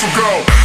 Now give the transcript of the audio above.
whistle go.